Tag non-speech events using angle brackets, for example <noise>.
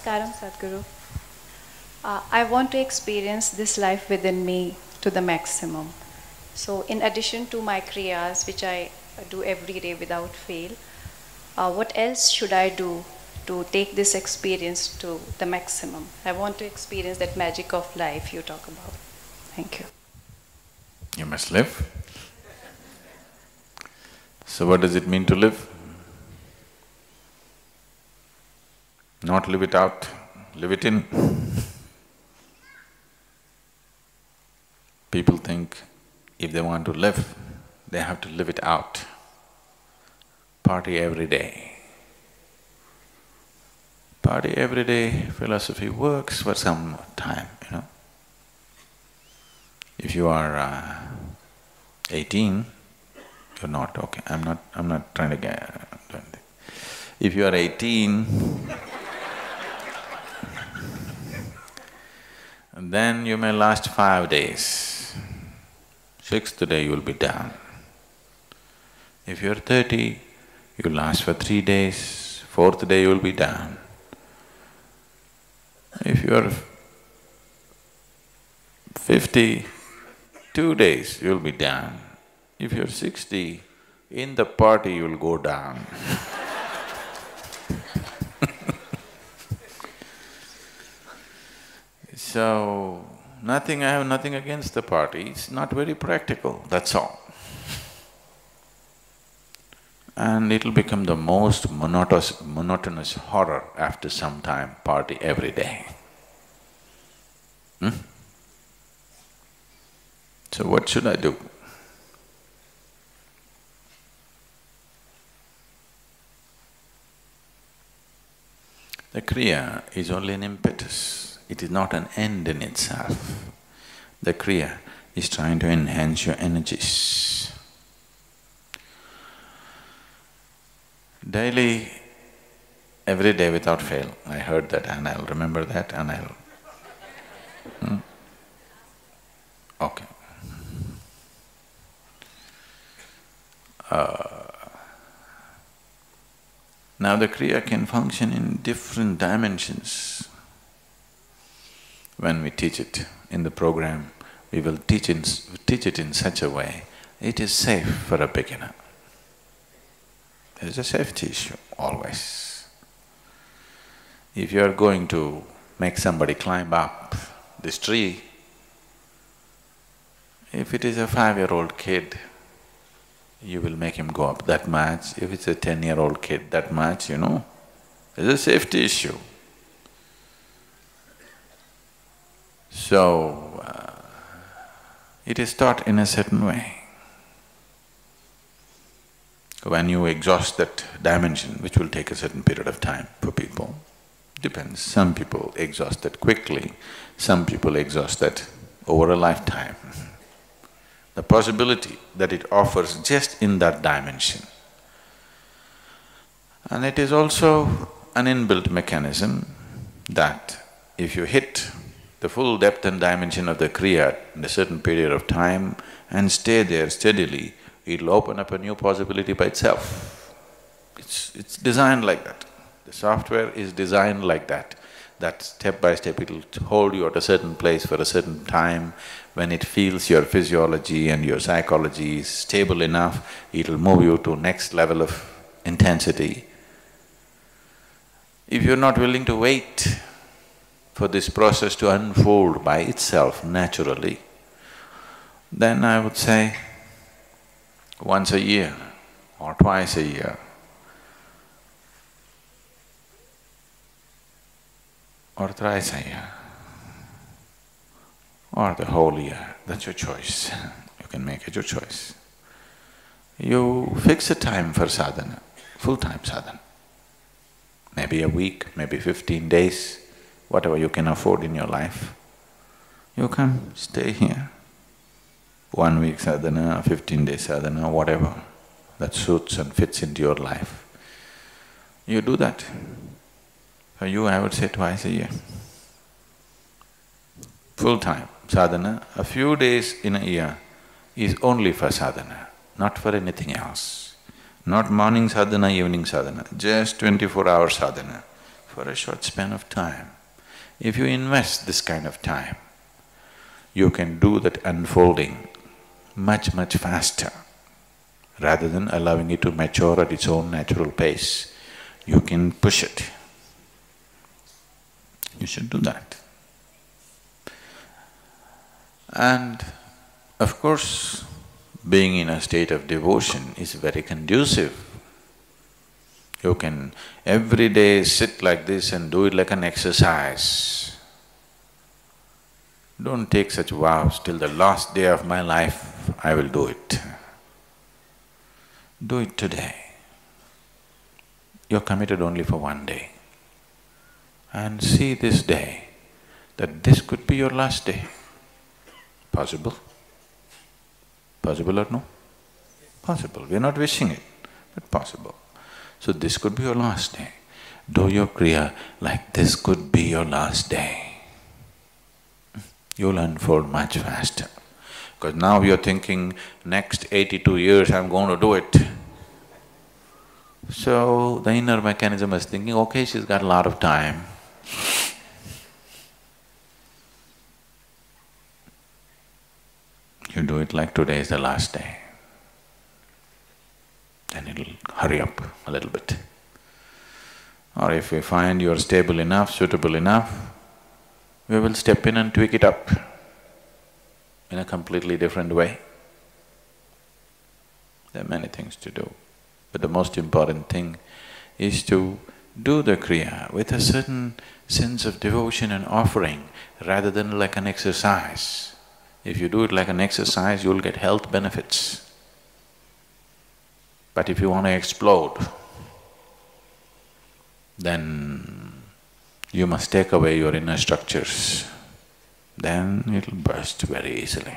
Namaskaram, Sadhguru. Uh, I want to experience this life within me to the maximum. So, in addition to my kriyas, which I do every day without fail, uh, what else should I do to take this experience to the maximum? I want to experience that magic of life you talk about. Thank you. You must live. So, what does it mean to live? Not live it out, live it in. People think if they want to live, they have to live it out. Party every day. Party every day philosophy works for some time, you know. If you are uh, eighteen, you're not, okay, I'm not… I'm not trying to get… If you are eighteen, then you may last five days. Sixth day you'll be down. If you're thirty, you last for three days, fourth day you'll be down. If you're fifty, two days you'll be down. If you're sixty, in the party you'll go down <laughs> So, nothing… I have nothing against the party, it's not very practical, that's all. And it'll become the most monotonous, monotonous horror after some time, party every day. Hmm? So what should I do? The Kriya is only an impetus, it is not an end in itself. The Kriya is trying to enhance your energies. Daily, every day without fail, I heard that and I'll remember that and I'll… Hmm? Okay. Uh, now the Kriya can function in different dimensions. When we teach it in the program, we will teach, in, teach it in such a way, it is safe for a beginner. There is a safety issue always. If you are going to make somebody climb up this tree, if it is a five-year-old kid, you will make him go up that much. If it's a ten-year-old kid, that much, you know. There's a safety issue. So, uh, it is taught in a certain way. When you exhaust that dimension, which will take a certain period of time for people, depends. Some people exhaust that quickly, some people exhaust that over a lifetime. The possibility that it offers just in that dimension. And it is also an inbuilt mechanism that if you hit the full depth and dimension of the Kriya in a certain period of time and stay there steadily, it'll open up a new possibility by itself. It's… it's designed like that. The software is designed like that, that step by step it'll hold you at a certain place for a certain time. When it feels your physiology and your psychology is stable enough, it'll move you to next level of intensity. If you're not willing to wait for this process to unfold by itself naturally, then I would say once a year or twice a year, or thrice a year, or the whole year, that's your choice. You can make it your choice. You fix a time for sadhana, full-time sadhana. Maybe a week, maybe fifteen days, whatever you can afford in your life. You come, stay here. One week sadhana, fifteen day sadhana, whatever that suits and fits into your life. You do that. For you, I would say twice a year. Full time sadhana, a few days in a year is only for sadhana, not for anything else. Not morning sadhana, evening sadhana, just twenty-four hour sadhana. for a short span of time. If you invest this kind of time, you can do that unfolding much, much faster. Rather than allowing it to mature at its own natural pace, you can push it. You should do that. And of course, being in a state of devotion is very conducive. You can every day sit like this and do it like an exercise. Don't take such vows, till the last day of my life I will do it. Do it today. You're committed only for one day. And see this day, that this could be your last day. Possible? Possible or no? Possible. We're not wishing it, but possible. So this could be your last day. Do your kriya like this could be your last day. You'll unfold much faster. Because now you're thinking, next eighty-two years I'm going to do it. So the inner mechanism is thinking, okay, she's got a lot of time. You do it like today is the last day. Then it'll hurry up a little bit. Or if we find you're stable enough, suitable enough, we will step in and tweak it up in a completely different way. There are many things to do, but the most important thing is to do the kriya with a certain sense of devotion and offering rather than like an exercise. If you do it like an exercise, you'll get health benefits. But if you want to explode, then you must take away your inner structures, then it'll burst very easily.